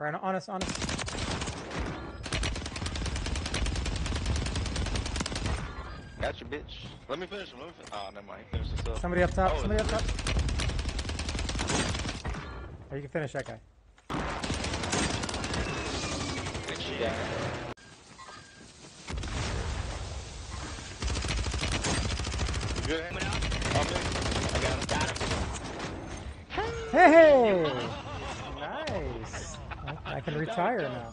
Right on us, on us. Got you, bitch. Let me finish him. Let me fin- oh, ah, never mind. Finish this up. Somebody up top, Oh, somebody up top. Oh, you can finish that guy. Yeah. Good. I got him. Hey! Nice. I can retire now.